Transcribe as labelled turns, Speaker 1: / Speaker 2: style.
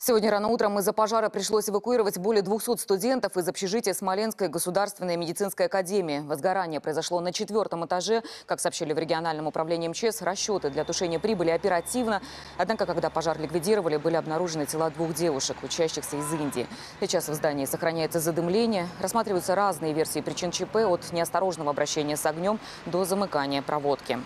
Speaker 1: Сегодня рано утром из-за пожара пришлось эвакуировать более 200 студентов из общежития Смоленской государственной медицинской академии. Возгорание произошло на четвертом этаже. Как сообщили в региональном управлении МЧС, расчеты для тушения прибыли оперативно. Однако, когда пожар ликвидировали, были обнаружены тела двух девушек, учащихся из Индии. Сейчас в здании сохраняется задымление. Рассматриваются разные версии причин ЧП от неосторожного обращения с огнем до замыкания проводки.